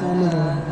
他们